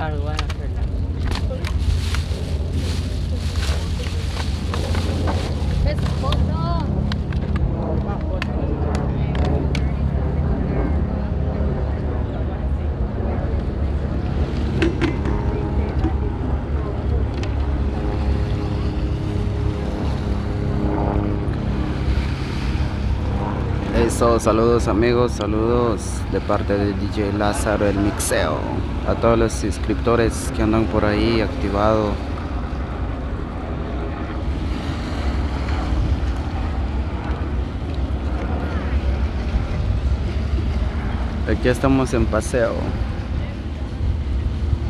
Caruana. Saludos amigos, saludos de parte de DJ Lázaro el Mixeo. A todos los suscriptores que andan por ahí activado. Aquí estamos en paseo.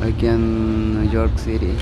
Aquí en New York City.